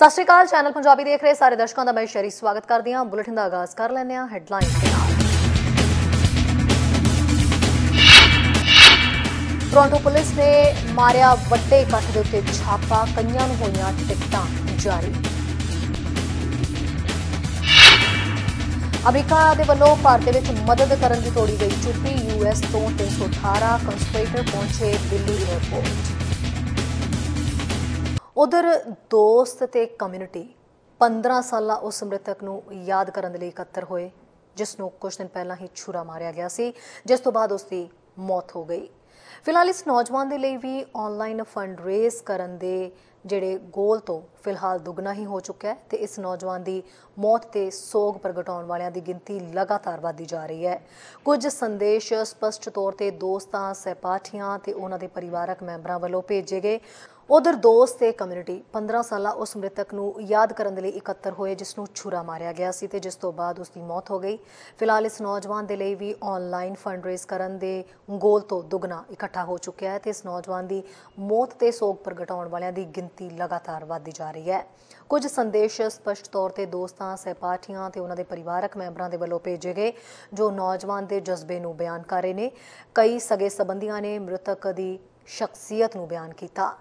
ਸਤਿ ਸ਼੍ਰੀ ਅਕਾਲ, ਚੈਨਲ ਪੰਜਾਬੀ ਦੇਖ ਰਹੇ ਸਾਰੇ ਦਰਸ਼ਕਾਂ ਦਾ ਮੈਂ ਸ਼ਰੀ ਸਵਾਗਤ ਕਰਦੀ ਹਾਂ। ਬੁਲੇਟਿਨ ਦਾ ਆਗਾਜ਼ ਕਰ ਲੈਂਦੇ ਹਾਂ ਹੈਡਲਾਈਨਸ ਦੇ ਨਾਲ। ਟੋਰਾਂਟੋ ਪੁਲਿਸ ਨੇ ਮਾਰਿਆ ਵੱਡੇ ਇਕੱਠ ਦੇ ਉੱਤੇ ਛਾਪਾ, ਕਈਆਂ ਨੂੰ ਹੋਈਆਂ ਟਿਕਟਾਂ ਜਾਰੀ। ਅਮਰੀਕਾ ਦੇ ਵੱਲੋਂ ਭਾਰਤ ਦੇ ਵਿੱਚ ਮਦਦ ਕਰਨ ਦੀ ਤੋੜੀ ਗਈ ਚੁੱਪੀ ਯੂਐਸ ਤੋਂ 318 ਕੰਸਟ੍ਰੇਟਰ ਪਹੁੰਚੇ ਦਿੱਲੀ 에ਅਰਪੋਰਟ ਉਧਰ ਦੋਸਤ ਤੇ ਕਮਿਊਨਿਟੀ 15 ਸਾਲਾ ਉਸ ਮ੍ਰਿਤਕ ਨੂੰ ਯਾਦ ਕਰਨ ਦੇ ਲਈ ਇਕੱਤਰ ਹੋਏ, ਜਿਸ ਨੂੰ ਕੁਝ ਦਿਨ ਪਹਿਲਾਂ ਹੀ ਛੁਰਾ ਮਾਰਿਆ ਗਿਆ ਸੀ, ਜਿਸ ਤੋਂ ਬਾਅਦ ਉਸ ਦੀ ਮੌਤ ਹੋ ਗਈ। ਫਿਲਹਾਲ ਇਸ ਨੌਜਵਾਨ ਦੇ ਲਈ ਵੀ ਆਨਲਾਈਨ ਫੰਡ ਰੇਜ਼ ਕਰਨ ਦੇ ਜਿਹੜੇ ਗੋਲ ਤੋਂ ਫਿਲਹਾਲ ਦੁੱਗਣਾ ਹੀ ਹੋ ਚੁੱਕਾ ਹੈ ਤੇ ਇਸ ਨੌਜਵਾਨ ਦੀ ਮੌਤ ਤੇ ਸੋਗ ਪ੍ਰਗਟਾਉਣ ਵਾਲਿਆਂ ਦੀ ਗਿਣਤੀ ਲਗਾਤਾਰ ਵਧਦੀ ਜਾ ਰਹੀ ਹੈ। ਕੁਝ ਸੰਦੇਸ਼ ਸਪਸ਼ਟ ਤੌਰ ਤੇ ਦੋਸਤਾਂ, ਸਹਿਪਾਠੀਆਂ ਤੇ ਉਹਨਾਂ ਦੇ ਪਰਿਵਾਰਕ ਮੈਂਬਰਾਂ ਵੱਲੋਂ ਭੇਜੇ ਗਏ। ਉਧਰ ਦੋਸਤ ਤੇ ਕਮਿਊਨਿਟੀ 15 ਸਾਲਾ ਉਸ ਮ੍ਰਿਤਕ ਨੂੰ ਯਾਦ ਕਰਨ ਦੇ ਲਈ ਇਕੱਤਰ ਹੋਏ, ਜਿਸ ਨੂੰ ਛੁਰਾ ਮਾਰਿਆ ਗਿਆ ਸੀ ਤੇ ਜਿਸ ਤੋਂ ਬਾਅਦ ਉਸ ਦੀ ਮੌਤ ਹੋ ਗਈ। ਫਿਲਹਾਲ ਇਸ ਨੌਜਵਾਨ ਦੇ ਲਈ ਵੀ ਆਨਲਾਈਨ ਫੰਡ ਰੇਜ਼ ਕਰਨ ਦੇ ਗੋਲ ਤੋਂ ਦੁੱਗਣਾ ਇਕੱਠਾ ਹੋ ਚੁੱਕਿਆ ਹੈ ਤੇ ਇਸ ਨੌਜਵਾਨ ਦੀ ਮੌਤ ਤੇ ਸੋਗ ਪ੍ਰਗਟਾਉਣ ਵਾਲਿਆਂ ਦੀ ਗਿਣਤੀ ਲਗਾਤਾਰ ਵਧਦੀ ਜਾ ਰਹੀ ਹੈ। ਕੁਝ ਸੰਦੇਸ਼ ਸਪਸ਼ਟ ਤੌਰ ਤੇ ਦੋਸਤਾਂ, ਸਹਿਪਾਠੀਆਂ ਤੇ ਉਹਨਾਂ ਦੇ ਪਰਿਵਾਰਕ ਮੈਂਬਰਾਂ ਦੇ ਵੱਲੋਂ ਭੇਜੇ ਗਏ, ਜੋ ਨੌਜਵਾਨ ਦੇ ਜਜ਼ਬੇ ਨੂੰ ਬਿਆਨ ਕਰ ਰਹੇ ਨੇ। ਕਈ ਸਗੇ ਸਬੰਧੀਆਂ ਨੇ ਮ੍ਰਿਤਕ ਦੀ ਸ਼ਖਸੀਅਤ ਨੂੰ ਬਿਆਨ ਕੀਤਾ।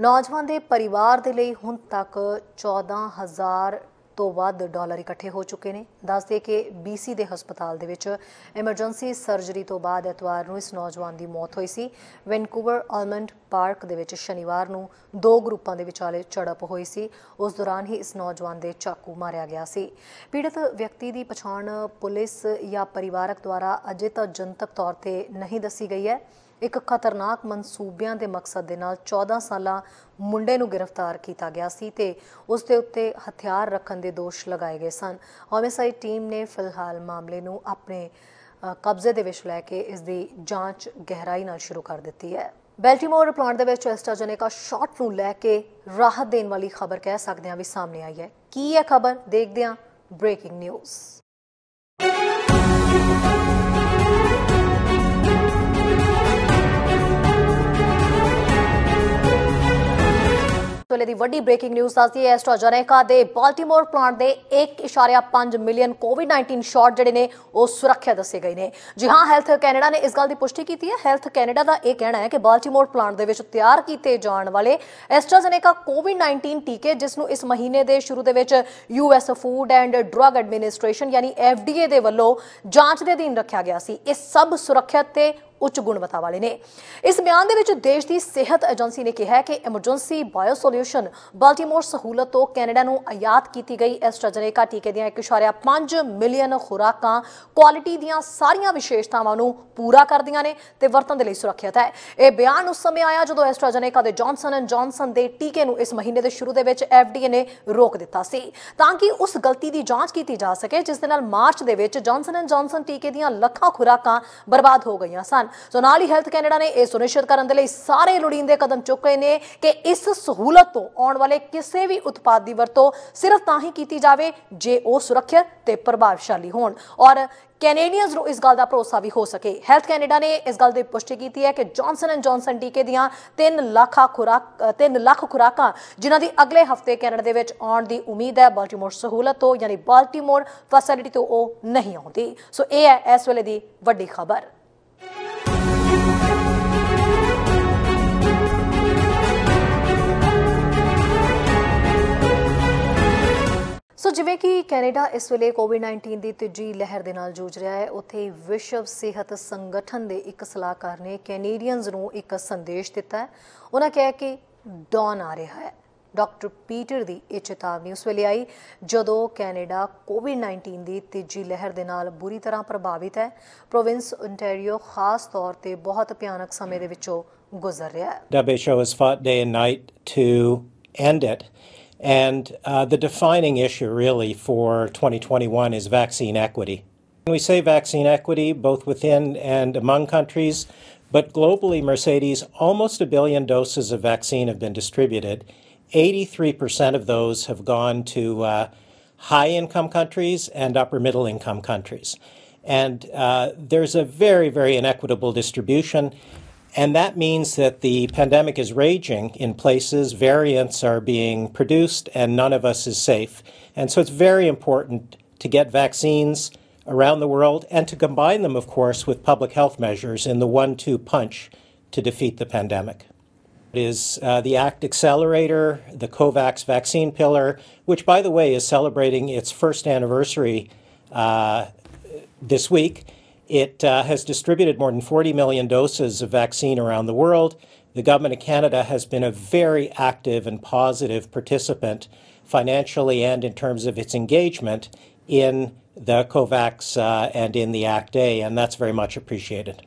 ਨੌਜਵਾਨ ਦੇ ਪਰਿਵਾਰ ਦੇ ਲਈ ਹੁਣ ਤੱਕ 14000 ਤੋਂ ਵੱਧ ਡਾਲਰ ਇਕੱਠੇ ਹੋ ਚੁੱਕੇ ਨੇ। ਦੱਸਦੇ ਕਿ BC ਦੇ ਹਸਪਤਾਲ ਦੇ ਵਿੱਚ ਐਮਰਜੈਂਸੀ ਸਰਜਰੀ ਤੋਂ ਬਾਅਦ ਐਤਵਾਰ ਨੂੰ ਇਸ ਨੌਜਵਾਨ ਦੀ ਮੌਤ ਹੋਈ ਸੀ। ਵੈਨਕੂਵਰ ਆਲਮੰਡ ਪਾਰਕ ਦੇ ਵਿੱਚ ਸ਼ਨੀਵਾਰ ਨੂੰ ਦੋ ਗਰੁੱਪਾਂ ਦੇ ਵਿਚਾਲੇ ਝੜਪ ਹੋਈ ਸੀ। ਉਸ ਦੌਰਾਨ ਹੀ ਇਸ ਨੌਜਵਾਨ ਦੇ ਚਾਕੂ ਮਾਰਿਆ ਗਿਆ ਸੀ। ਪੀੜਤ ਵਿਅਕਤੀ ਦੀ ਪਛਾਣ ਪੁਲਿਸ ਜਾਂ ਪਰਿਵਾਰਕ ਦੁਆਰਾ ਅਜੇ ਤੱਕ ਜਨਤਕ ਤੌਰ ਤੇ ਨਹੀਂ ਦੱਸੀ ਗਈ ਹੈ। ਇੱਕ ਖਤਰਨਾਕ ਮਨਸੂਬਿਆਂ ਦੇ ਮਕਸਦ ਦੇ ਨਾਲ 14 ਸਾਲਾ ਮੁੰਡੇ ਨੂੰ ਗ੍ਰਿਫਤਾਰ ਕੀਤਾ ਗਿਆ ਸੀ ਤੇ ਉਸ ਦੇ ਉੱਤੇ ਹਥਿਆਰ ਰੱਖਣ ਦੇ ਦੋਸ਼ ਲਗਾਏ ਗਏ ਸਨ। ਹੋਮਿਸਾਈਡ ਟੀਮ ਨੇ ਫਿਲਹਾਲ ਮਾਮਲੇ ਨੂੰ ਆਪਣੇ ਕਬਜ਼ੇ ਦੇ ਵਿੱਚ ਲੈ ਕੇ ਇਸ ਦੀ ਜਾਂਚ ਗਹਿਰਾਈ ਨਾਲ ਸ਼ੁਰੂ ਕਰ ਦਿੱਤੀ ਹੈ। ਬੈਲਟੀਮੋਰ ਪਲਾਂਟ ਦੇ ਵਿੱਚ ਐਸਟਰਾਜੇਨੇਕਾ ਸ਼ਾਟ ਨੂੰ ਲੈ ਕੇ ਰਾਹਤ ਦੇਣ ਵਾਲੀ ਖਬਰ ਕਹਿ ਸਕਦੇ ਹਾਂ ਵੀ ਸਾਹਮਣੇ ਆਈ ਹੈ। ਕੀ ਹੈ ਖਬਰ? ਦੇਖਦੇ ਹਾਂ ਬ੍ਰੇਕਿੰਗ ਨਿਊਜ਼। ਵੇਲੇ ਦੀ ਵੱਡੀ ਬ੍ਰੇਕਿੰਗ ਨਿਊਜ਼ ਦੱਸਦੀ ਹੈ ਐਸਟਰਾਜੇਨੇਕਾ ਦੇ ਬਾਲਟਿਮੋਰ ਪਲਾਂਟ ਦੇ 1.5 ਮਿਲੀਅਨ ਕੋਵਿਡ-19 ਸ਼ਾਟ ਜਿਹੜੇ ਨੇ, ਉਹ ਸੁਰੱਖਿਅਤ ਦੱਸੇ ਗਏ ਨੇ। ਜੀ ਹਾਂ ਹੈਲਥ ਕੈਨੇਡਾ ਨੇ ਇਸ ਗੱਲ ਦੀ ਪੁਸ਼ਟੀ ਕੀਤੀ ਹੈ। ਹੈਲਥ ਕੈਨੇਡਾ ਦਾ ਇਹ ਕਹਿਣਾ ਹੈ ਕਿ ਬਾਲਟਿਮੋਰ ਪਲਾਂਟ ਦੇ ਵਿੱਚ ਤਿਆਰ ਕੀਤੇ ਜਾਣ ਵਾਲੇ ਐਸਟਰਾਜੇਨੇਕਾ ਕੋਵਿਡ-19 ਟੀਕੇ, ਜਿਸ ਨੂੰ ਇਸ ਮਹੀਨੇ ਦੇ ਸ਼ੁਰੂ ਦੇ ਵਿੱਚ US food and drug administration ਯਾਨੀ FDA ਦੇ ਵੱਲੋਂ ਜਾਂਚ ਦੇ ਅਧੀਨ ਰੱਖਿਆ ਗਿਆ ਸੀ, ਇਹ ਸਭ ਸੁਰੱਖਿਅਤ ਤੇ ਉੱਚ ਗੁਣਵੱਤਾ ਵਾਲੇ ਨੇ। ਇਸ ਬਿਆਨ ਦੇ ਵਿੱਚ ਦੇਸ਼ ਦੀ ਸਿਹਤ ਏਜੰਸੀ ਨੇ ਕਿਹਾ ਕਿ ਐਮਰਜੈਂਸੀ ਬਾਇਓ ਸੋਲੂਸ਼ਨ ਬਾਲਟਿਮੋਰ ਸਹੂਲਤ ਤੋਂ ਕੈਨੇਡਾ ਨੂੰ ਆਯਾਤ ਕੀਤੀ ਗਈ। ਐਸਟਰਾਜੇਨੇਕਾ ਟੀਕੇ ਦੀਆਂ 1.5 ਮਿਲੀਅਨ ਖੁਰਾਕਾਂ ਕੁਆਲਿਟੀ ਦੀਆਂ ਸਾਰੀਆਂ ਵਿਸ਼ੇਸ਼ਤਾਵਾਂ ਨੂੰ ਪੂਰਾ ਕਰਦੀਆਂ ਨੇ ਤੇ ਵਰਤਣ ਦੇ ਲਈ ਸੁਰੱਖਿਅਤ ਹੈ। ਇਹ ਬਿਆਨ ਉਸ ਸਮੇਂ ਆਇਆ ਜਦੋਂ ਐਸਟਰਾਜੇਨੇਕਾ ਦੇ ਜੌਨਸਨ ਐਂਡ ਜੌਨਸਨ ਦੇ ਟੀਕੇ ਨੂੰ ਇਸ ਮਹੀਨੇ ਦੇ ਸ਼ੁਰੂ ਦੇ ਵਿੱਚ FDA ਨੇ ਰੋਕ ਦਿੱਤਾ ਸੀ। ਤਾਂ ਕਿ ਉਸ ਗਲਤੀ ਦੀ ਜਾਂਚ ਕੀਤੀ ਜਾ ਸਕੇ, ਜਿਸ ਦੇ ਨਾਲ ਮਾਰਚ ਦੇ ਵਿੱਚ ਜੌਨਸਨ ਐਂਡ ਜੌਨਸਨ ਟੀਕੇ ਦੀਆਂ ਲੱਖਾਂ ਖੁਰਾਕਾਂ ਬਰਬਾਦ ਹੋ ਗਈਆਂ ਸਨ। ਸੋ ਨਾਲ ਹੀ ਹੈਲਥ ਕੈਨੇਡਾ ਨੇ ਇਹ ਸੁਨਿਸ਼ਚਿਤ ਕਰਨ ਦੇ ਲਈ ਸਾਰੇ ਲੋੜੀਂਦੇ ਕਦਮ ਚੁੱਕੇ ਨੇ ਕਿ ਇਸ ਸਹੂਲਤ ਤੋਂ ਆਉਣ ਵਾਲੇ ਕਿਸੇ ਵੀ ਉਤਪਾਦ ਦੀ ਵਰਤੋਂ ਸਿਰਫ ਤਾਂ ਹੀ ਕੀਤੀ ਜਾਵੇ ਜੇ ਉਹ ਸੁਰੱਖਿਅਤ ਤੇ ਪ੍ਰਭਾਵਸ਼ਾਲੀ ਹੋਣ। ਔਰ ਕੈਨੇਡੀਅਨਸ ਨੂੰ ਇਸ ਗੱਲ ਦਾ ਭਰੋਸਾ ਵੀ ਹੋ ਸਕੇ। ਹੈਲਥ ਕੈਨੇਡਾ ਨੇ ਇਸ ਗੱਲ ਦੀ ਪੁਸ਼ਟੀ ਕੀਤੀ ਹੈ ਕਿ ਜੌਨਸਨ ਐਂਡ ਜੌਨਸਨ ਟੀਕੇ ਦੀਆਂ 3 ਲੱਖ ਖੁਰਾਕ 3 ਲੱਖ ਖੁਰਾਕਾਂ ਜਿਨ੍ਹਾਂ ਦੀ ਅਗਲੇ ਹਫ਼ਤੇ ਕੈਨੇਡਾ ਦੇ ਵਿੱਚ ਆਉਣ ਦੀ ਉਮੀਦ ਹੈ ਬਾਲਟਿਮੋਰ ਸਹੂਲਤ ਤੋਂ, ਯਾਨੀ ਬਾਲਟਿਮੋਰ ਫੈਸਿਲਿਟੀ ਤੋਂ ਉਹ ਨਹੀਂ ਆਉਂਦੀ। ਸੋ ਇਹ ਹੈ ਇਸ ਵੇਲੇ ਦੀ ਵੱਡੀ ਖਬਰ। ਜਿਵੇਂ ਕਿ ਕੈਨੇਡਾ ਇਸ ਵੇਲੇ ਕੋਵਿਡ-19 ਦੀ ਤੀਜੀ ਲਹਿਰ ਦੇ ਨਾਲ ਜੂਝ ਰਿਹਾ ਹੈ। ਉੱਥੇ ਵਿਸ਼ਵ ਸਿਹਤ ਸੰਗਠਨ ਦੇ ਇੱਕ ਸਲਾਹਕਾਰ ਨੇ ਕੈਨੇਡੀਅਨਸ ਨੂੰ ਇੱਕ ਸੰਦੇਸ਼ ਦਿੱਤਾ ਹੈ। ਉਹਨਾਂ ਕਿਹਾ ਕਿ ਡੌਨ ਆ ਰਿਹਾ ਹੈ। ਡਾਕਟਰ ਪੀਟਰ ਦੀ ਇਹ ਚੇਤਾਵਨੀ ਉਸ ਵੇਲੇ ਆਈ, ਜਦੋਂ ਕੈਨੇਡਾ ਕੋਵਿਡ-19 ਦੀ ਤੀਜੀ ਲਹਿਰ ਦੇ ਨਾਲ ਬੁਰੀ ਤਰ੍ਹਾਂ ਪ੍ਰਭਾਵਿਤ ਹੈ। ਪ੍ਰੋਵਿੰਸ ਓਨਟਾਰੀਓ ਖਾਸ ਤੌਰ ਤੇ ਬਹੁਤ ਭਿਆਨਕ ਸਮੇਂ ਦੇ ਵਿੱਚੋਂ ਗੁਜ਼ਰ ਰਿਹਾ ਹੈ। WHO has fought day and night to end it. And uh, the defining issue, really, for 2021 is vaccine equity. When We say vaccine equity both within and among countries, but globally, Mercedes, almost a billion doses of vaccine have been distributed. 83% of those have gone to uh, high income countries and upper middle income countries. And uh, there's a very, very inequitable distribution. And that means that the pandemic is raging in places, variants are being produced, and none of us is safe. And so it's very important to get vaccines around the world and to combine them, of course, with public health measures in the one two punch to defeat the pandemic. It is uh, the ACT Accelerator, the COVAX vaccine pillar, which, by the way, is celebrating its first anniversary uh, this week. It uh, has distributed more than 40 million doses of vaccine around the world. The Government of Canada has been a very active and positive participant financially and in terms of its engagement in the COVAX uh, and in the ACT A, and that's very much appreciated.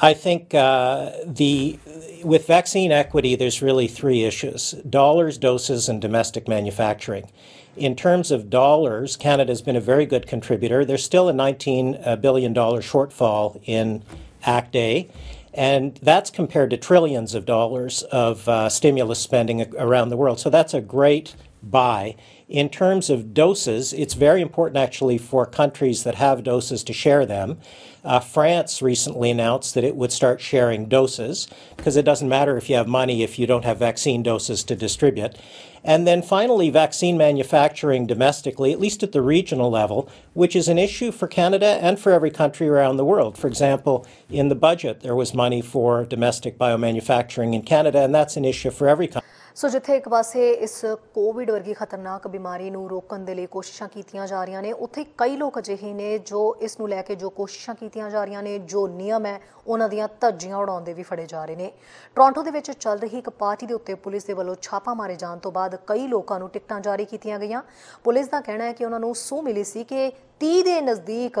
I think uh, the with vaccine equity, there's really three issues: dollars, doses, and domestic manufacturing. In terms of dollars, Canada has been a very good contributor. There's still a 19 billion dollar shortfall in Act A, and that's compared to trillions of dollars of uh, stimulus spending around the world. So that's a great buy. In terms of doses, it's very important actually for countries that have doses to share them. Uh, France recently announced that it would start sharing doses because it doesn't matter if you have money if you don't have vaccine doses to distribute. And then finally, vaccine manufacturing domestically, at least at the regional level, which is an issue for Canada and for every country around the world. For example, in the budget, there was money for domestic biomanufacturing in Canada, and that's an issue for every country. ਸੋ ਜਿੱਥੇ ਇੱਕ ਪਾਸੇ ਇਸ Covid ਵਰਗੀ ਖਤਰਨਾਕ ਬਿਮਾਰੀ ਨੂੰ ਰੋਕਣ ਦੇ ਲਈ ਕੋਸ਼ਿਸ਼ਾਂ ਕੀਤੀਆਂ ਜਾ ਰਹੀਆਂ ਨੇ, ਉੱਥੇ ਕਈ ਲੋਕ ਅਜਿਹੇ ਨੇ ਜੋ ਇਸ ਨੂੰ ਲੈ ਕੇ ਜੋ ਕੋਸ਼ਿਸ਼ਾਂ ਕੀਤੀਆਂ ਜਾ ਰਹੀਆਂ ਨੇ, ਜੋ ਨਿਯਮ ਹੈ, ਉਹਨਾਂ ਦੀਆਂ ਧੱਜੀਆਂ ਉਡਾਉਂਦੇ ਵੀ ਫੜੇ ਜਾ ਰਹੇ ਨੇ। ਟੋਰਾਂਟੋ ਦੇ ਵਿੱਚ ਚੱਲ ਰਹੀ ਇੱਕ ਪਾਰਟੀ ਦੇ ਉੱਤੇ ਪੁਲਿਸ ਦੇ ਵੱਲੋਂ ਛਾਪਾ ਮਾਰੇ ਜਾਣ ਤੋਂ ਬਾਅਦ ਕਈ ਲੋਕਾਂ ਨੂੰ ਟਿਕਟਾਂ ਜਾਰੀ ਕੀਤੀਆਂ ਗਈਆਂ। ਪੁਲਿਸ ਦਾ ਕਹਿਣਾ ਹੈ ਕਿ ਉਹਨਾਂ ਨੂੰ ਸੂ ਮਿਲੀ ਸੀ ਕਿ 30 ਦੇ ਨਜ਼ਦੀਕ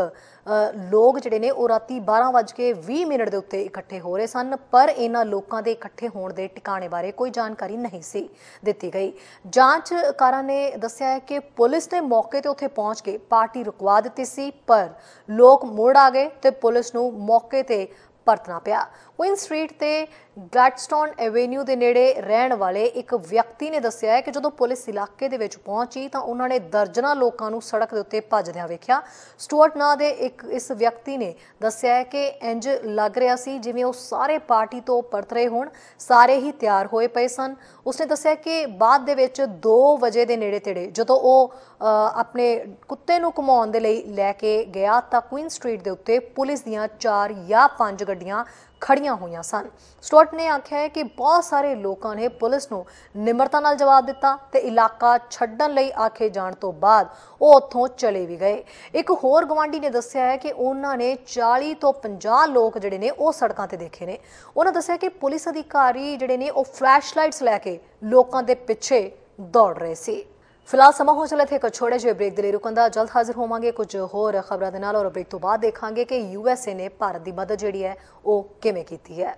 ਲੋਕ ਜਿਹੜੇ ਨੇ ਉਹ ਰਾਤੀ 12:20 ਮਿੰਟ ਦੇ ਉੱਤੇ ਇਕੱਠੇ ਹੋ ਰਹੇ ਸਨ, ਪਰ ਇਹਨਾਂ ਲੋਕਾਂ ਦੇ ਇਕੱਠੇ ਹੋਣ ਦੇ ਟਿਕਾਣੇ ਬਾਰੇ ਕੋਈ ਜਾਣਕਾਰੀ ਨਹੀਂ ਸੀ, ਦਿੱਤੀ ਗਈ। ਜਾਂਚਕਾਰਾਂ ਨੇ ਦੱਸਿਆ ਹੈ ਕਿ ਪੁਲਿਸ ਨੇ ਮੌਕੇ ਤੇ ਉੱਥੇ ਪਹੁੰਚ ਕੇ ਪਾਰਟੀ ਰੁਕਵਾ ਦਿੱਤੀ ਸੀ, ਪਰ ਲੋਕ ਮੁੜ ਆ ਗਏ ਤੇ ਪੁਲਿਸ ਨੂੰ ਮੌਕੇ ਤੇ ਪਰਤਣਾ ਪਿਆ। ਕੁਇਨ ਸਟਰੀਟ ਤੇ ਗਲੈਡਸਟੋਨ ਐਵੇਨਿਊ ਦੇ ਨੇੜੇ ਰਹਿਣ ਵਾਲੇ ਇੱਕ ਵਿਅਕਤੀ ਨੇ ਦੱਸਿਆ ਹੈ ਕਿ ਜਦੋਂ ਪੁਲਿਸ ਇਲਾਕੇ ਦੇ ਵਿੱਚ ਪਹੁੰਚੀ ਤਾਂ ਉਹਨਾਂ ਨੇ ਦਰਜਨਾਂ ਲੋਕਾਂ ਨੂੰ ਸੜਕ ਦੇ ਉੱਤੇ ਭੱਜਦਿਆਂ ਵੇਖਿਆ। ਸਟੂਅਰਟ ਨਾਂ ਦੇ ਇੱਕ ਇਸ ਵਿਅਕਤੀ ਨੇ ਦੱਸਿਆ ਹੈ ਕਿ ਇੰਜ ਲੱਗ ਰਿਹਾ ਸੀ ਜਿਵੇਂ ਉਹ ਸਾਰੇ ਪਾਰਟੀ ਤੋਂ ਪਰਤ ਰਹੇ ਹੋਣ, ਸਾਰੇ ਹੀ ਤਿਆਰ ਹੋਏ ਪਏ ਸਨ। ਉਸਨੇ ਦੱਸਿਆ ਕਿ ਬਾਅਦ ਦੇ ਵਿੱਚ 2 ਵਜੇ ਦੇ ਨੇੜੇ ਤੇੜੇ ਜਦੋਂ ਉਹ ਆਪਣੇ ਕੁੱਤੇ ਨੂੰ ਘੁਮਾਉਣ ਦੇ ਲਈ ਲੈ ਕੇ ਗਿਆ ਤਾਂ ਕੁਇਨ ਸਟਰੀਟ ਦੇ ਉੱਤੇ ਪੁਲਿਸ ਦੀਆਂ 4 ਜਾਂ 5 ਗੱਡੀਆਂ ਖੜੀਆਂ ਹੋਈਆਂ ਸਨ। ਸਟੂਅਰਟ ਨੇ ਆਖਿਆ ਹੈ ਕਿ ਬਹੁਤ ਸਾਰੇ ਲੋਕਾਂ ਨੇ ਪੁਲਿਸ ਨੂੰ ਨਿਮਰਤਾ ਨਾਲ ਜਵਾਬ ਦਿੱਤਾ ਤੇ ਇਲਾਕਾ ਛੱਡਣ ਲਈ ਆਖੇ ਜਾਣ ਤੋਂ ਬਾਅਦ ਉਹ ਉੱਥੋਂ ਚਲੇ ਵੀ ਗਏ। ਇੱਕ ਹੋਰ ਗਵਾਂਢੀ ਨੇ ਦੱਸਿਆ ਹੈ ਕਿ ਉਹਨਾਂ ਨੇ 40 ਤੋਂ 50 ਲੋਕ ਜਿਹੜੇ ਨੇ ਉਹ ਸੜਕਾਂ ਤੇ ਦੇਖੇ ਨੇ। ਉਹਨਾਂ ਦੱਸਿਆ ਕਿ ਪੁਲਿਸ ਅਧਿਕਾਰੀ ਜਿਹੜੇ ਨੇ ਉਹ ਫਲੈਸ਼ ਲਾਈਟਸ ਲੈ ਕੇ ਲੋਕਾਂ ਦੇ ਪਿੱਛੇ ਦੌੜ ਰਹੇ ਸੀ। ਫਿਲਹਾਲ ਸਮਾਂ ਹੋ ਚਲੇ ਥੇ ਇੱਕ ਛੋੜੇ ਜਿਹੇ ਬ੍ਰੇਕ ਦੇ ਲਈ ਰੁਕਣ ਦਾ। ਜਲਦ ਹਾਜ਼ਰ ਹੋਵਾਂਗੇ ਕੁਝ ਹੋਰ ਖਬਰਾਂ ਦੇ ਨਾਲ ਔਰ ਬ੍ਰੇਕ ਤੋਂ ਬਾਅਦ ਦੇਖਾਂਗੇ ਕਿ ਯੂਐਸਏ ਨੇ ਭਾਰਤ ਦੀ ਮਦਦ ਜਿਹੜੀ ਹੈ ਉਹ ਕਿਵੇਂ ਕੀਤੀ ਹੈ।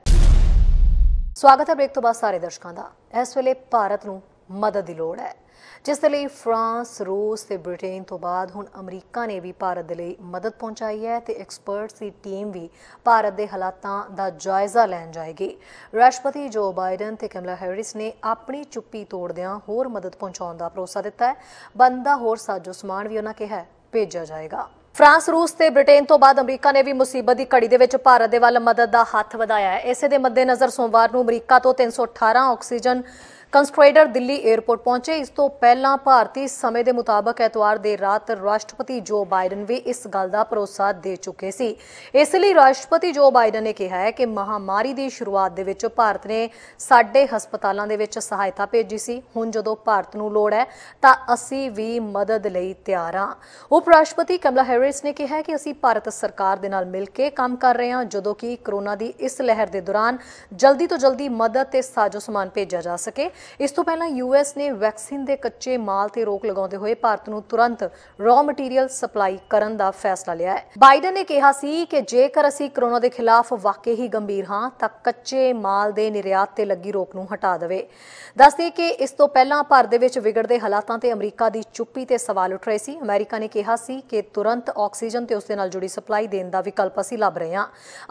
ਸਵਾਗਤ ਹੈ ਬ੍ਰੇਕ ਤੋਂ ਬਾਅਦ ਸਾਰੇ ਦਰਸ਼ਕਾਂ ਦਾ। ਇਸ ਵੇਲੇ ਭਾਰਤ ਨੂੰ ਮਦਦ ਦੀ ਲੋੜ ਹੈ। ਜਿਸ ਦੇ ਲਈ ਫਰਾਂਸ, ਰੂਸ ਤੇ ਬ੍ਰਿਟੇਨ ਤੋਂ ਬਾਅਦ ਹੁਣ ਅਮਰੀਕਾ ਨੇ ਵੀ ਭਾਰਤ ਦੇ ਲਈ ਮਦਦ ਪਹੁੰਚਾਈ ਹੈ ਤੇ ਐਕਸਪਰਟਸ ਦੀ ਟੀਮ ਵੀ ਭਾਰਤ ਦੇ ਹਾਲਾਤਾਂ ਦਾ ਜਾਇਜ਼ਾ ਲੈਣ ਜਾਏਗੀ। ਰਾਸ਼ਟਰਪਤੀ ਜੋ ਬਾਈਡਨ ਤੇ ਕਮਲਾ ਹੈਰਿਸ ਨੇ ਆਪਣੀ ਚੁੱਪੀ ਤੋੜਦਿਆਂ ਹੋਰ ਮਦਦ ਪਹੁੰਚਾਉਣ ਦਾ ਭਰੋਸਾ ਦਿੱਤਾ ਹੈ। ਬੰਦਾ ਹੋਰ ਸਾਜੋ ਸਮਾਨ ਵੀ ਉਹਨਾਂ ਕਿਹਾ ਭੇਜਿਆ ਜਾਏਗਾ। ਫਰਾਂਸ, ਰੂਸ ਤੇ ਬ੍ਰਿਟੇਨ ਤੋਂ ਬਾਅਦ ਅਮਰੀਕਾ ਨੇ ਵੀ ਮੁਸੀਬਤ ਦੀ ਘੜੀ ਦੇ ਵਿੱਚ ਭਾਰਤ ਦੇ ਵੱਲ ਮਦਦ ਦਾ ਹੱਥ ਵਧਾਇਆ ਹੈ। ਇਸੇ ਦੇ ਮੱਦੇਨਜ਼ਰ ਸੋਮਵਾਰ ਨੂੰ ਅਮਰੀਕਾ ਤੋਂ 318 ਆਕਸੀਜਨ ਕੰਸਟਰੇਟਰ ਦਿੱਲੀ 에ਅਰਪੋਰਟ ਪਹੁੰਚੇ। ਇਸ ਤੋਂ ਪਹਿਲਾਂ ਭਾਰਤੀ ਸਮੇਂ ਦੇ ਮੁਤਾਬਕ ਐਤਵਾਰ ਦੇ ਰਾਤ ਰਾਸ਼ਟਰਪਤੀ ਜੋ ਬਾਈਡਨ ਵੀ ਇਸ ਗੱਲ ਦਾ ਭਰੋਸਾ ਦੇ ਚੁੱਕੇ ਸੀ। ਇਸ ਲਈ ਰਾਸ਼ਟਰਪਤੀ ਜੋ ਬਾਈਡਨ ਨੇ ਕਿਹਾ ਹੈ ਕਿ ਮਹਾਮਾਰੀ ਦੀ ਸ਼ੁਰੂਆਤ ਦੇ ਵਿੱਚ ਭਾਰਤ ਨੇ ਸਾਡੇ ਹਸਪਤਾਲਾਂ ਦੇ ਵਿੱਚ ਸਹਾਇਤਾ ਭੇਜੀ ਸੀ। ਹੁਣ ਜਦੋਂ ਭਾਰਤ ਨੂੰ ਲੋੜ ਹੈ, ਤਾਂ ਅਸੀਂ ਵੀ ਮਦਦ ਲਈ ਤਿਆਰ ਹਾਂ। ਉਪ ਰਾਸ਼ਟਰਪਤੀ ਕਮਲਾ ਹੈਰਿਸ ਨੇ ਕਿਹਾ ਕਿ ਅਸੀਂ ਭਾਰਤ ਸਰਕਾਰ ਦੇ ਨਾਲ ਮਿਲ ਕੇ ਕੰਮ ਕਰ ਰਹੇ ਹਾਂ, ਜਦੋਂ ਕਿ ਕਰੋਨਾ ਦੀ ਇਸ ਲਹਿਰ ਦੇ ਦੌਰਾਨ ਜਲਦੀ ਤੋਂ ਜਲਦੀ ਮਦਦ ਤੇ ਸਾਜੋ ਸਮਾਨ ਭੇਜਿਆ ਜਾ ਸਕੇ। ਇਸ ਤੋਂ ਪਹਿਲਾਂ ਯੂਐਸ ਨੇ ਵੈਕਸੀਨ ਦੇ ਕੱਚੇ ਮਾਲ ਤੇ ਰੋਕ ਲਗਾਉਂਦੇ ਹੋਏ ਭਾਰਤ ਨੂੰ ਤੁਰੰਤ ਰॉ ਮਟੀਰੀਅਲ ਸਪਲਾਈ ਕਰਨ ਦਾ ਫੈਸਲਾ ਲਿਆ ਹੈ। ਬਾਈਡਨ ਨੇ ਕਿਹਾ ਸੀ ਕਿ ਜੇਕਰ ਅਸੀਂ ਕਰੋਨਾ ਦੇ ਖਿਲਾਫ ਵਾਕਈ ਹੀ ਗੰਭੀਰ ਹਾਂ, ਤਾਂ ਕੱਚੇ ਮਾਲ ਦੇ ਨਿਰਯਾਤ ਤੇ ਲੱਗੀ ਰੋਕ ਨੂੰ ਹਟਾ ਦੇਵੇ। ਦੱਸਦੇ ਕਿ ਇਸ ਤੋਂ ਪਹਿਲਾਂ ਭਾਰਤ ਦੇ ਵਿੱਚ ਵਿਗੜਦੇ ਹਾਲਾਤਾਂ ਤੇ ਅਮਰੀਕਾ ਦੀ ਚੁੱਪੀ ਤੇ ਸਵਾਲ ਉੱਠ ਰਹੇ ਸੀ। ਅਮਰੀਕਾ ਨੇ ਕਿਹਾ ਸੀ ਕਿ ਤੁਰੰਤ ਆਕਸੀਜਨ ਤੇ ਉਸ ਦੇ ਨਾਲ ਜੁੜੀ ਸਪਲਾਈ ਦੇਣ ਦਾ ਵਿਕਲਪ ਅਸੀਂ ਲੱਭ ਰਹੇ ਹਾਂ।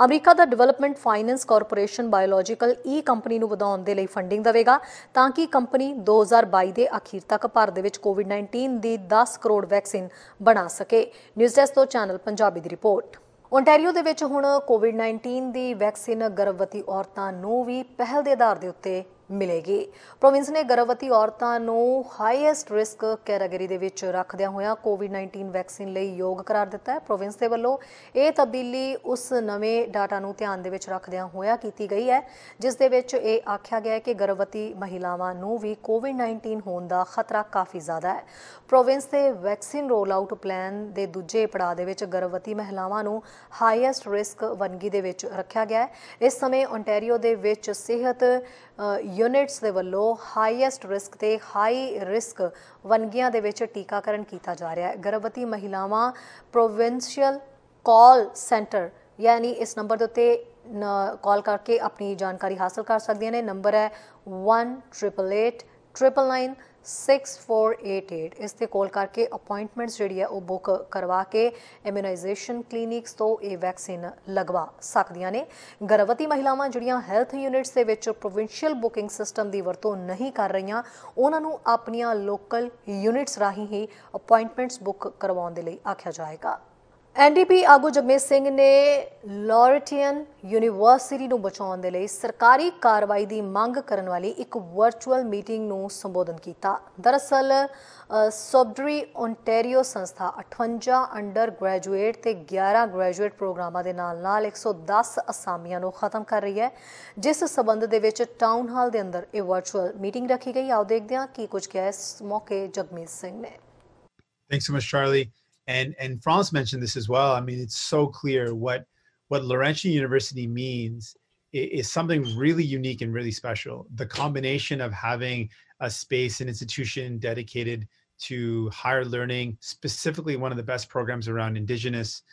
ਅਮਰੀਕਾ ਦਾ development finance corporation biological E company ਨੂੰ ਵਧਾਉਣ ਦੇ ਲਈ ਫੰਡਿੰਗ ਦੇਵੇਗਾ ਤਾਂ ਕਿ ਕੰਪਨੀ 2022 ਦੇ ਅਖੀਰ ਤੱਕ ਭਾਰਤ ਦੇ ਵਿੱਚ ਕੋਵਿਡ-19 ਦੀ 10 ਕਰੋੜ ਵੈਕਸੀਨ ਬਣਾ ਸਕੇ। ਨਿਊਜ਼ ਡੈਸਕ ਤੋਂ ਚੈਨਲ ਪੰਜਾਬੀ ਦੀ ਰਿਪੋਰਟ। ਓਨਟਾਰੀਓ ਦੇ ਵਿੱਚ ਹੁਣ ਕੋਵਿਡ-19 ਦੀ ਵੈਕਸੀਨ ਗਰਭਵਤੀ ਔਰਤਾਂ ਨੂੰ ਵੀ ਪਹਿਲ ਦੇ ਆਧਾਰ ਦੇ ਉੱਤੇ ਮਿਲੇਗੀ। ਪ੍ਰੋਵਿੰਸ ਨੇ ਗਰਭਵਤੀ ਔਰਤਾਂ ਨੂੰ ਹਾਈਐਸਟ ਰਿਸਕ ਕੈਟਾਗਰੀ ਦੇ ਵਿੱਚ ਰੱਖਦਿਆਂ ਹੋਇਆ ਕੋਵਿਡ-19 ਵੈਕਸੀਨ ਲਈ ਯੋਗ ਕਰਾਰ ਦਿੱਤਾ ਹੈ। ਪ੍ਰੋਵਿੰਸ ਦੇ ਵੱਲੋਂ ਇਹ ਤਬਦੀਲੀ ਉਸ ਨਵੇਂ ਡਾਟਾ ਨੂੰ ਧਿਆਨ ਦੇ ਵਿੱਚ ਰੱਖਦਿਆਂ ਹੋਇਆ ਕੀਤੀ ਗਈ ਹੈ, ਜਿਸ ਦੇ ਵਿੱਚ ਇਹ ਆਖਿਆ ਗਿਆ ਹੈ ਕਿ ਗਰਭਵਤੀ ਮਹਿਲਾਵਾਂ ਨੂੰ ਵੀ ਕੋਵਿਡ-19 ਹੋਣ ਦਾ ਖਤਰਾ ਕਾਫੀ ਜ਼ਿਆਦਾ ਹੈ। ਪ੍ਰੋਵਿੰਸ ਦੇ ਵੈਕਸੀਨ ਰੋਲ ਆਊਟ ਪਲਾਨ ਦੇ ਦੂਜੇ ਪੜਾਅ ਦੇ ਵਿੱਚ ਗਰਭਵਤੀ ਮਹਿਲਾਵਾਂ ਨੂੰ ਹਾਈਐਸਟ ਰਿਸਕ ਵਨਗੀ ਦੇ ਵਿੱਚ ਰੱਖਿਆ ਗਿਆ ਹੈ। ਇਸ ਸਮੇਂ ਓਨਟਾਰੀਓ ਦੇ ਵਿੱਚ ਸਿਹਤ ਯੂਨਿਟਸ ਦੇ ਵੱਲੋਂ ਹਾਈਐਸਟ ਰਿਸਕ ਤੇ ਹਾਈ ਰਿਸਕ ਵਨਗੀਆਂ ਦੇ ਵਿੱਚ ਟੀਕਾਕਰਨ ਕੀਤਾ ਜਾ ਰਿਹਾ ਹੈ। ਗਰਭਵਤੀ ਮਹਿਲਾਵਾਂ ਪ੍ਰੋਵਿੰਸ਼ੀਅਲ ਕਾਲ ਸੈਂਟਰ ਯਾਨੀ ਇਸ ਨੰਬਰ ਦੇ ਉੱਤੇ ਕਾਲ ਕਰਕੇ ਆਪਣੀ ਜਾਣਕਾਰੀ ਹਾਸਲ ਕਰ ਸਕਦੀਆਂ ਨੇ। ਨੰਬਰ ਹੈ 1888 999 6488 ਇਸ ਤੇ ਕਾਲ ਕਰਕੇ ਅਪਾਇੰਟਮੈਂਟਸ ਜਿਹੜੀ ਹੈ ਉਹ ਬੁੱਕ ਕਰਵਾ ਕੇ ਇਮਿਊਨਾਈਜੇਸ਼ਨ ਕਲੀਨਿਕਸ ਤੋਂ ਇਹ ਵੈਕਸੀਨ ਲਗਵਾ ਸਕਦੀਆਂ ਨੇ। ਗਰਭਵਤੀ ਮਹਿਲਾਵਾਂ ਜਿਹੜੀਆਂ ਹੈਲਥ ਯੂਨਿਟਸ ਦੇ ਵਿੱਚ ਪ੍ਰੋਵਿੰਸ਼ੀਅਲ ਬੁਕਿੰਗ ਸਿਸਟਮ ਦੀ ਵਰਤੋਂ ਨਹੀਂ ਕਰ ਰਹੀਆਂ, ਉਹਨਾਂ ਨੂੰ ਆਪਣੀਆਂ ਲੋਕਲ ਯੂਨਿਟਸ ਰਾਹੀਂ ਹੀ ਅਪਾਇੰਟਮੈਂਟਸ ਬੁੱਕ ਕਰਵਾਉਣ ਦੇ ਲਈ ਆਖਿਆ ਜਾਏਗਾ। ਐਨਡੀਪੀ ਆਗੂ ਜਗਮੇਸ਼ ਸਿੰਘ ਨੇ ਲੋਰਟੀਅਨ ਯੂਨੀਵਰਸਿਟੀ ਨੂੰ ਬਚਾਉਣ ਦੇ ਲਈ ਸਰਕਾਰੀ ਕਾਰਵਾਈ ਦੀ ਮੰਗ ਕਰਨ ਵਾਲੀ ਇੱਕ ਵਰਚੁਅਲ ਮੀਟਿੰਗ ਨੂੰ ਸੰਬੋਧਨ ਕੀਤਾ। ਦਰਅਸਲ ਸੋਬਡਰੀ ਓਨਟਾਰੀਓ ਸੰਸਥਾ 58 ਅੰਡਰ ਗ੍ਰੈਜੂਏਟ ਤੇ 11 ਗ੍ਰੈਜੂਏਟ ਪ੍ਰੋਗਰਾਮਾਂ ਦੇ ਨਾਲ-ਨਾਲ 110 ਅਸਾਮੀਆਂ ਨੂੰ ਖਤਮ ਕਰ ਰਹੀ ਹੈ ਜਿਸ ਸਬੰਧ ਦੇ ਵਿੱਚ ਟਾਊਨ ਹਾਲ ਦੇ ਅੰਦਰ ਇਹ ਵਰਚੁਅਲ ਮੀਟਿੰਗ ਰੱਖੀ ਗਈ। ਆਓ ਦੇਖਦੇ ਹਾਂ ਕੀ ਕੁਝ ਕਿਹਾ ਇਸ ਮੌਕੇ ਜਗਮੀਤ ਸਿੰਘ ਨੇ। Thanks so much, Charlie. And and France mentioned this as well. I mean, it's so clear what what Laurentian University means is something really unique and really special. The combination of having a space, an institution dedicated to higher learning, specifically one of the best programs around Indigenous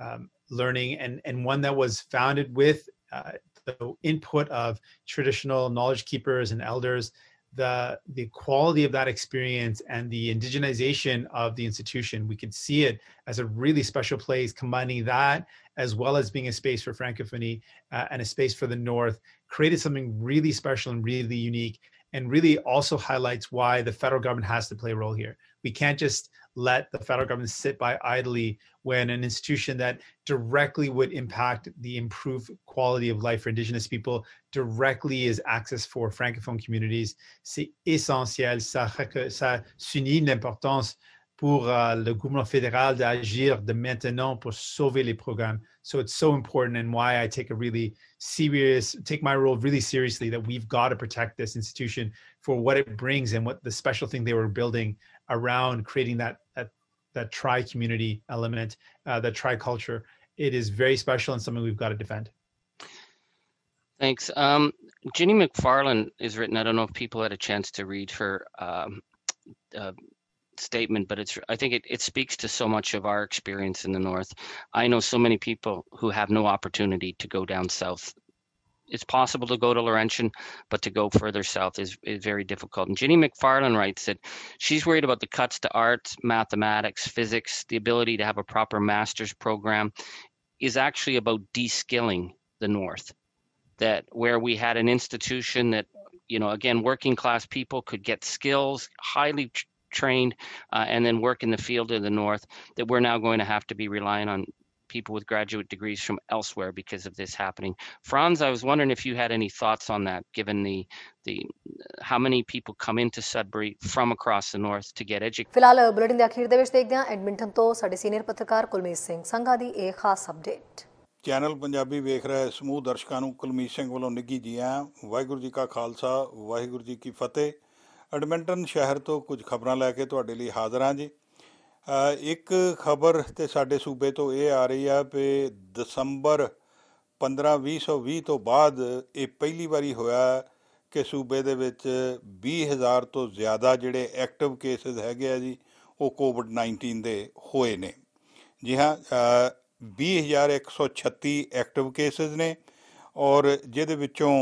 um, learning, and and one that was founded with uh, the input of traditional knowledge keepers and elders the the quality of that experience and the indigenization of the institution. We could see it as a really special place combining that as well as being a space for francophonie uh, and a space for the north created something really special and really unique and really also highlights why the federal government has to play a role here. We can't just let the federal government sit by idly when an institution that directly would impact the improved quality of life for indigenous people directly is access for francophone communities c'est essentiel. Ça ça souligne l'importance pour uh, le gouvernement fédéral d'agir de maintenant pour sauver les programmes. So it's so important and why i take a really serious take my role really seriously that we've got to protect this institution for what it brings and what the special thing they were building around creating that that that tri community element, uh, that tri culture. It is very special and something we've got to defend. Thanks. Um, Ginny McFarland is written. I don't know if people had a chance to read her um, uh, statement, but it's. I think it, it speaks to so much of our experience in the north. I know so many people who have no opportunity to go down south it's possible to go to Laurentian, but to go further south is, is very difficult. And Ginny McFarland writes that she's worried about the cuts to arts, mathematics, physics, the ability to have a proper master's program is actually about de-skilling the North. That where we had an institution that, you know, again, working class people could get skills, highly trained, uh, and then work in the field of the North, that we're now going to have to be relying on people with graduate degrees from elsewhere because of this happening. Franz, I was wondering if you had any thoughts on that, given the the how many people come into Sudbury from across the north to get educated. ਫਿਲਹਾਲ bulletin ਦੇ ਅਖੀਰ ਦੇ ਵਿੱਚ ਦੇਖਦੇ ਹਾਂ Edmonton ਤੋਂ ਸਾਡੇ senior ਪੱਤਰਕਾਰ ਕੁਲਮੀਤ ਸਿੰਘ ਸੰਘਾ ਦੀ ਇਹ ਖਾਸ ਅਪਡੇਟ ਚੈਨਲ ਪੰਜਾਬੀ ਵੇਖ ਰਹੇ ਸਮੂਹ ਦਰਸ਼ਕਾਂ ਨੂੰ ਕੁਲਮੀਤ ਸਿੰਘ ਵੱਲੋਂ ਨਿੱਗੀ ਜੀ ਆ ਵਾਹਿਗੁਰੂ ਜੀ ਕਾ ਖਾਲਸਾ ਵਾਹਿਗੁਰੂ ਜੀ ਕੀ ਫਤਿਹ ਐਡਮਿੰਟਨ ਸ਼ਹਿਰ ਤੋਂ ਕੁਝ ਖਬਰਾਂ ਲੈ ਕੇ ਤੁਹਾਡੇ ਲਈ ਹਾਜ਼ਰ ਹਾਂ ਜੀ ਇੱਕ ਖਬਰ ਤੇ ਸਾਡੇ ਸੂਬੇ ਤੋਂ ਇਹ ਆ ਰਹੀ ਆ ਕਿ ਦਸੰਬਰ 15 2020 ਤੋਂ ਬਾਅਦ ਇਹ ਪਹਿਲੀ ਵਾਰੀ ਹੋਇਆ ਕਿ ਸੂਬੇ ਦੇ ਵਿੱਚ 20000 ਤੋਂ ਜ਼ਿਆਦਾ ਜਿਹੜੇ ਐਕਟਿਵ ਕੇਸਿਸ ਹੈਗੇ ਆ ਜੀ, ਉਹ ਕੋਵਿਡ-19 ਦੇ ਹੋਏ ਨੇ। ਜੀ ਹਾਂ 20136 ਐਕਟਿਵ ਕੇਸਿਸ ਨੇ ਔਰ ਜਿਹਦੇ ਵਿੱਚੋਂ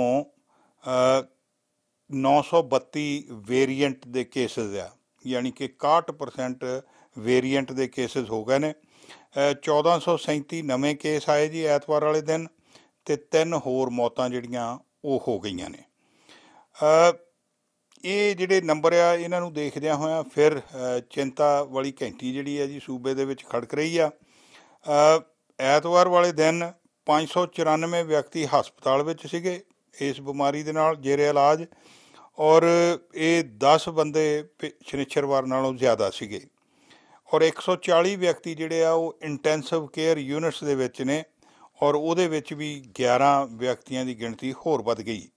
932 ਵੇਰੀਐਂਟ ਦੇ ਕੇਸਿਸ ਆ, ਯਾਨੀ ਕਿ 61% ਵੇਰੀਐਂਟ ਦੇ ਕੇਸਿਸ ਹੋ ਗਏ ਨੇ। 1437 ਨਵੇਂ ਕੇਸ ਆਏ ਜੀ ਐਤਵਾਰ ਵਾਲੇ ਦਿਨ ਤੇ ਤਿੰਨ ਹੋਰ ਮੌਤਾਂ ਜਿਹੜੀਆਂ ਉਹ ਹੋ ਗਈਆਂ ਨੇ। ਇਹ ਜਿਹੜੇ ਨੰਬਰ ਆ, ਇਹਨਾਂ ਨੂੰ ਦੇਖਦਿਆਂ ਹੋਇਆਂ ਫਿਰ ਚਿੰਤਾ ਵਾਲੀ ਘੰਟੀ ਜਿਹੜੀ ਹੈ ਜੀ ਸੂਬੇ ਦੇ ਵਿੱਚ ਖੜਕ ਰਹੀ ਆ। ਐਤਵਾਰ ਵਾਲੇ ਦਿਨ 594 ਵਿਅਕਤੀ ਹਸਪਤਾਲ ਵਿੱਚ ਸੀਗੇ ਇਸ ਬਿਮਾਰੀ ਦੇ ਨਾਲ, ਜੇਰੇ ਇਲਾਜ, ਔਰ ਇਹ 10 ਬੰਦੇ ਸ਼ਨੀਚਰਵਾਰ ਨਾਲੋਂ ਜ਼ਿਆਦਾ ਸੀਗੇ। ਔਰ 140 ਵਿਅਕਤੀ ਜਿਹੜੇ ਆ ਉਹ ਇੰਟੈਂਸਿਵ ਕੇਅਰ ਯੂਨਿਟਸ ਦੇ ਵਿੱਚ ਨੇ ਔਰ ਉਹਦੇ ਵਿੱਚ ਵੀ 11 ਵਿਅਕਤੀਆਂ ਦੀ ਗਿਣਤੀ ਹੋਰ ਵੱਧ ਗਈ।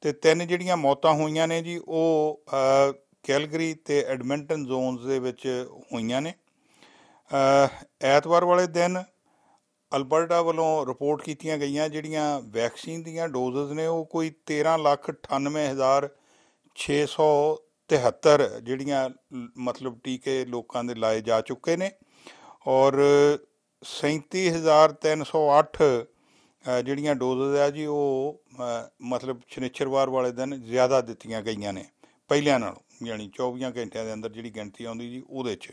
ਤੇ ਤਿੰਨ ਜਿਹੜੀਆਂ ਮੌਤਾਂ ਹੋਈਆਂ ਨੇ ਜੀ, ਉਹ ਕੈਲਗਰੀ ਤੇ ਐਡਮਿੰਟਨ ਜ਼ੋਨਸ ਦੇ ਵਿੱਚ ਹੋਈਆਂ ਨੇ। ਐਤਵਾਰ ਵਾਲੇ ਦਿਨ ਅਲਬਰਟਾ ਵੱਲੋਂ ਰਿਪੋਰਟ ਕੀਤੀਆਂ ਗਈਆਂ ਜਿਹੜੀਆਂ ਵੈਕਸੀਨ ਦੀਆਂ ਡੋਜ਼ਸ ਨੇ, ਉਹ ਕੋਈ 13,98,673 ਜਿਹੜੀਆਂ ਮਤਲਬ ਟੀਕੇ ਲੋਕਾਂ ਦੇ ਲਾਏ ਜਾ ਚੁੱਕੇ ਨੇ ਔਰ 37308 ਜਿਹੜੀਆਂ ਡੋਜ਼ਸ ਆ ਜੀ ਉਹ ਮਤਲਬ ਸ਼ਨੀਚਰਵਾਰ ਵਾਲੇ ਦਿਨ ਜ਼ਿਆਦਾ ਦਿੱਤੀਆਂ ਗਈਆਂ ਨੇ ਪਹਿਲਿਆਂ ਨਾਲੋਂ ਯਾਨੀ 24 ਘੰਟਿਆਂ ਦੇ ਅੰਦਰ ਜਿਹੜੀ ਗਿਣਤੀ ਆਉਂਦੀ ਜੀ ਉਹਦੇ 'ਚ।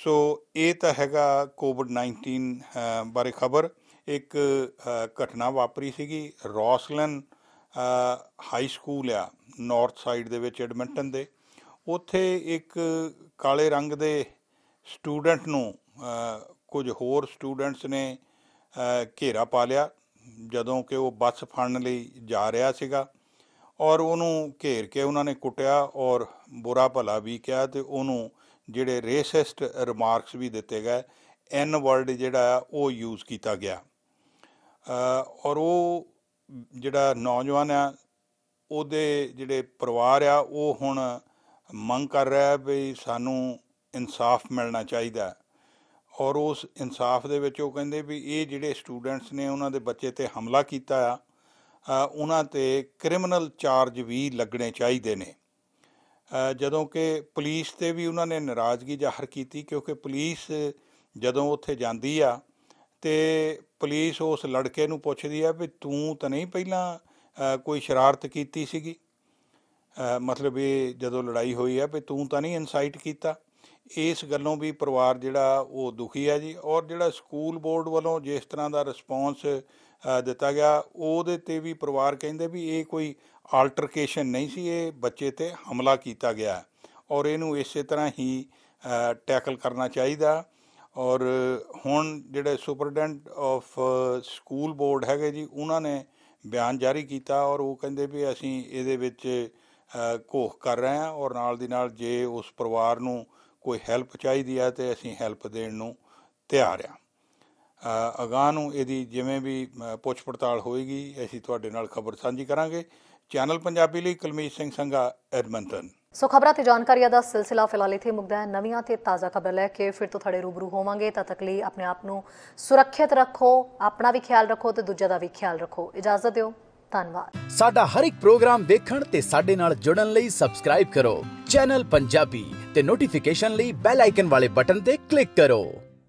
ਸੋ ਇਹ ਤਾਂ ਹੈਗਾ ਕੋਵਿਡ 19 ਬਾਰੇ ਖਬਰ। ਇੱਕ ਘਟਨਾ ਵਾਪਰੀ ਸੀਗੀ ਰੌਸਲਨ ਹਾਈ ਸਕੂਲ ਆ ਨਾਰਥ ਸਾਈਡ ਦੇ ਵਿੱਚ ਐਡਮਿੰਟਨ ਦੇ। ਉੱਥੇ ਇੱਕ ਕਾਲੇ ਰੰਗ ਦੇ ਸਟੂਡੈਂਟ ਨੂੰ ਕੁਝ ਹੋਰ ਸਟੂਡੈਂਟਸ ਨੇ ਘੇਰਾ ਪਾ ਲਿਆ, ਜਦੋਂ ਕਿ ਉਹ ਬੱਸ ਫੜਨ ਲਈ ਜਾ ਰਿਹਾ ਸੀਗਾ। ਔਰ ਉਹਨੂੰ ਘੇਰ ਕੇ ਉਹਨਾਂ ਨੇ ਕੁੱਟਿਆ ਔਰ ਬੁਰਾ ਭਲਾ ਵੀ ਕਿਹਾ ਤੇ ਉਹਨੂੰ ਜਿਹੜੇ ਰੇਸਿਸਟ ਰਿਮਾਰਕਸ ਵੀ ਦਿੱਤੇ ਗਏ ਐਨ ਵਰਡ ਜਿਹੜਾ ਆ, ਉਹ ਯੂਜ਼ ਕੀਤਾ ਗਿਆ। ਔਰ ਉਹ ਜਿਹੜਾ ਨੌਜਵਾਨ ਆ, ਉਹਦੇ ਜਿਹੜੇ ਪਰਿਵਾਰ ਆ, ਉਹ ਹੁਣ ਮੰਗ ਕਰ ਰਿਹਾ ਵੀ ਸਾਨੂੰ ਇਨਸਾਫ ਮਿਲਣਾ ਚਾਹੀਦਾ ਔਰ ਉਸ ਇਨਸਾਫ ਦੇ ਵਿੱਚ ਉਹ ਕਹਿੰਦੇ ਵੀ ਇਹ ਜਿਹੜੇ ਸਟੂਡੈਂਟਸ ਨੇ, ਉਹਨਾਂ ਦੇ ਬੱਚੇ ਤੇ ਹਮਲਾ ਕੀਤਾ ਆ ਉਹਨਾਂ ਤੇ ਕ੍ਰਿਮੀਨਲ ਚਾਰਜ ਵੀ ਲੱਗਣੇ ਚਾਹੀਦੇ ਨੇ। ਜਦੋਂ ਕਿ ਪੁਲਿਸ ਤੇ ਵੀ ਉਹਨਾਂ ਨੇ ਨਾਰਾਜ਼ਗੀ ਜ਼ਾਹਰ ਕੀਤੀ ਕਿਉਂਕਿ ਪੁਲਿਸ ਜਦੋਂ ਉੱਥੇ ਜਾਂਦੀ ਆ ਤੇ ਪੁਲਿਸ ਉਸ ਲੜਕੇ ਨੂੰ ਪੁੱਛਦੀ ਆ ਵੀ ਤੂੰ ਤਾਂ ਨਹੀਂ ਪਹਿਲਾਂ ਕੋਈ ਸ਼ਰਾਰਤ ਕੀਤੀ ਸੀਗੀ? ਮਤਲਬ ਇਹ ਜਦੋਂ ਲੜਾਈ ਹੋਈ ਆ ਵੀ ਤੂੰ ਤਾਂ ਨਹੀਂ ਇਨਸਾਈਟ ਕੀਤਾ? ਇਸ ਗੱਲੋਂ ਵੀ ਪਰਿਵਾਰ ਜਿਹੜਾ ਉਹ ਦੁਖੀ ਹੈ ਜੀ ਔਰ ਜਿਹੜਾ ਸਕੂਲ ਬੋਰਡ ਵੱਲੋਂ ਜਿਸ ਤਰ੍ਹਾਂ ਦਾ ਰਿਸਪੌਂਸ ਦਿੱਤਾ ਗਿਆ, ਉਹਦੇ ਤੇ ਵੀ ਪਰਿਵਾਰ ਕਹਿੰਦੇ ਵੀ ਇਹ ਕੋਈ ਆਲਟਰਕੇਸ਼ਨ ਨਹੀਂ ਸੀ, ਇਹ ਬੱਚੇ ਤੇ ਹਮਲਾ ਕੀਤਾ ਗਿਆ। ਔਰ ਇਹਨੂੰ ਇਸੇ ਤਰ੍ਹਾਂ ਹੀ ਟੈਕਲ ਕਰਨਾ ਚਾਹੀਦਾ। ਔਰ ਹੁਣ ਜਿਹੜੇ ਸੁਪਰਡੈਂਟ ਆਫ ਸਕੂਲ ਬੋਰਡ ਹੈਗੇ ਜੀ, ਉਹਨਾਂ ਨੇ ਬਿਆਨ ਜਾਰੀ ਕੀਤਾ ਔਰ ਉਹ ਕਹਿੰਦੇ ਵੀ ਅਸੀਂ ਇਹਦੇ ਵਿੱਚ ਘੋਖ ਕਰ ਰਹੇ ਹਾਂ ਔਰ ਨਾਲ ਦੀ ਨਾਲ ਜੇ ਉਸ ਪਰਿਵਾਰ ਨੂੰ ਕੋਈ ਹੈਲਪ ਚਾਹੀਦੀ ਹੈ ਤੇ ਅਸੀਂ ਹੈਲਪ ਦੇਣ ਨੂੰ ਤਿਆਰ ਆ ਅਗਾਹ ਨੂੰ ਇਹਦੀ ਜਿਵੇਂ ਵੀ ਪੁੱਛ ਪੜਤਾਲ ਹੋਏਗੀ, ਅਸੀਂ ਤੁਹਾਡੇ ਨਾਲ ਖਬਰ ਸਾਂਝੀ ਕਰਾਂਗੇ। ਚੈਨਲ ਪੰਜਾਬੀ ਲਈ ਕੁਲਮੀਤ ਸਿੰਘ ਸੰਘਾ, ਐਡਮੰਟਨ। ਸੋ ਖਬਰਾਂ ਤੇ ਜਾਣਕਾਰੀਆਂ ਦਾ ਸਿਲਸਿਲਾ ਫਿਲਹਾਲ ਇੱਥੇ ਮੁਕਦਾ ਹੈ। ਨਵੀਆਂ ਤੇ ਤਾਜ਼ਾ ਖਬਰ ਲੈ ਕੇ ਫਿਰ ਤੋਂ ਤੁਹਾਡੇ ਰੂਬਰੂ ਹੋਵਾਂਗੇ। ਤਦ ਤੱਕ ਲਈ ਆਪਣੇ ਆਪ ਨੂੰ ਸੁਰੱਖਿਅਤ ਰੱਖੋ, ਆਪਣਾ ਵੀ ਖਿਆਲ ਰੱਖੋ ਤੇ ਦੂਜਿਆਂ ਦਾ ਵੀ ਖਿਆਲ ਰੱਖੋ। ਇਜਾਜ਼ਤ ਦਿਓ। ਧੰਨਵਾਦ। ਸਾਡਾ ਹਰ ਇੱਕ ਪ੍ਰੋਗਰਾਮ ਦੇਖਣ ਤੇ ਸਾਡੇ ਨਾਲ ਜੁੜਨ ਲਈ ਸਬਸਕ੍ਰਾਈਬ ਕਰੋ। ਚੈਨਲ ਪੰਜਾਬੀ ਤੇ ਨੋਟੀਫਿਕੇਸ਼ਨ ਲਈ ਬੈਲ ਆਈਕਨ ਵਾਲੇ ਬਟਨ ਤੇ ਕਲਿੱਕ ਕਰੋ।